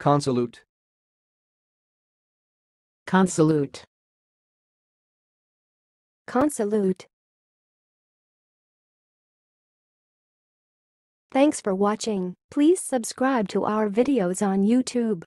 Consolute. Consolute. Consolute. Thanks for watching. Please subscribe to our videos on YouTube.